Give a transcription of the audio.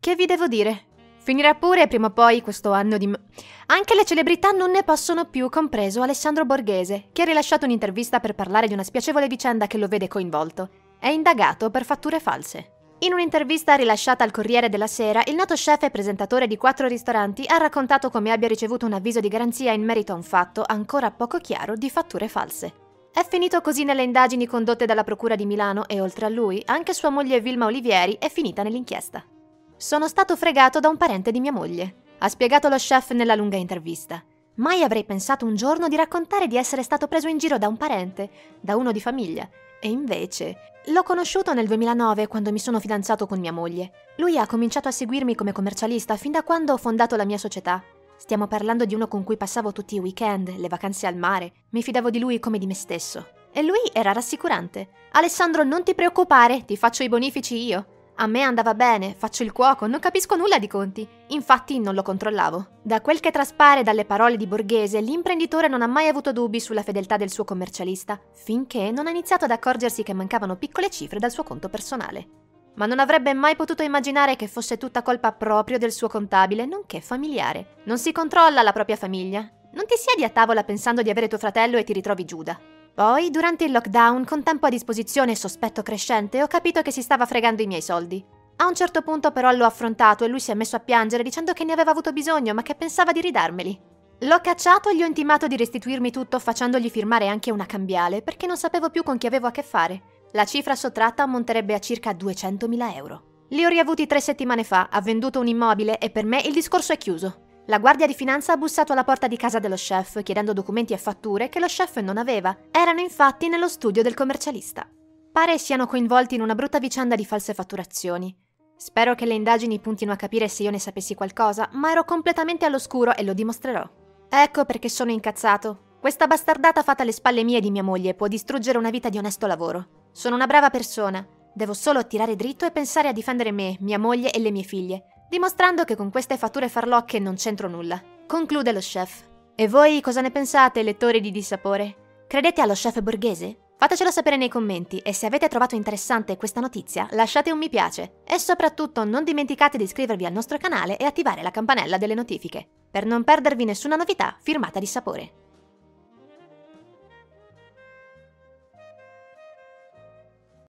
Che vi devo dire? Finirà pure prima o poi questo anno di... Anche le celebrità non ne possono più, compreso Alessandro Borghese, che ha rilasciato un'intervista per parlare di una spiacevole vicenda che lo vede coinvolto. È indagato per fatture false. In un'intervista rilasciata al Corriere della Sera, il noto chef e presentatore di quattro ristoranti ha raccontato come abbia ricevuto un avviso di garanzia in merito a un fatto ancora poco chiaro di fatture false. È finito così nelle indagini condotte dalla Procura di Milano e oltre a lui, anche sua moglie Vilma Olivieri è finita nell'inchiesta. Sono stato fregato da un parente di mia moglie, ha spiegato lo chef nella lunga intervista. Mai avrei pensato un giorno di raccontare di essere stato preso in giro da un parente, da uno di famiglia, e invece l'ho conosciuto nel 2009 quando mi sono fidanzato con mia moglie. Lui ha cominciato a seguirmi come commercialista fin da quando ho fondato la mia società. Stiamo parlando di uno con cui passavo tutti i weekend, le vacanze al mare. Mi fidavo di lui come di me stesso. E lui era rassicurante. Alessandro, non ti preoccupare, ti faccio i bonifici io. A me andava bene, faccio il cuoco, non capisco nulla di conti. Infatti non lo controllavo. Da quel che traspare dalle parole di Borghese, l'imprenditore non ha mai avuto dubbi sulla fedeltà del suo commercialista, finché non ha iniziato ad accorgersi che mancavano piccole cifre dal suo conto personale. Ma non avrebbe mai potuto immaginare che fosse tutta colpa proprio del suo contabile, nonché familiare. Non si controlla la propria famiglia. Non ti siedi a tavola pensando di avere tuo fratello e ti ritrovi Giuda. Poi, durante il lockdown, con tempo a disposizione e sospetto crescente, ho capito che si stava fregando i miei soldi. A un certo punto però l'ho affrontato e lui si è messo a piangere dicendo che ne aveva avuto bisogno ma che pensava di ridarmeli. L'ho cacciato e gli ho intimato di restituirmi tutto facendogli firmare anche una cambiale perché non sapevo più con chi avevo a che fare. La cifra sottratta ammonterebbe a circa 200.000 euro. Li ho riavuti tre settimane fa, ha venduto un immobile e per me il discorso è chiuso. La guardia di finanza ha bussato alla porta di casa dello chef chiedendo documenti e fatture che lo chef non aveva. Erano infatti nello studio del commercialista. Pare siano coinvolti in una brutta vicenda di false fatturazioni. Spero che le indagini puntino a capire se io ne sapessi qualcosa, ma ero completamente all'oscuro e lo dimostrerò. Ecco perché sono incazzato. Questa bastardata fatta alle spalle mie e di mia moglie può distruggere una vita di onesto lavoro. Sono una brava persona. Devo solo tirare dritto e pensare a difendere me, mia moglie e le mie figlie dimostrando che con queste fatture farlocche non c'entro nulla. Conclude lo chef. E voi cosa ne pensate, lettori di Dissapore? Credete allo chef borghese? Fatecelo sapere nei commenti e se avete trovato interessante questa notizia lasciate un mi piace e soprattutto non dimenticate di iscrivervi al nostro canale e attivare la campanella delle notifiche per non perdervi nessuna novità firmata di sapore.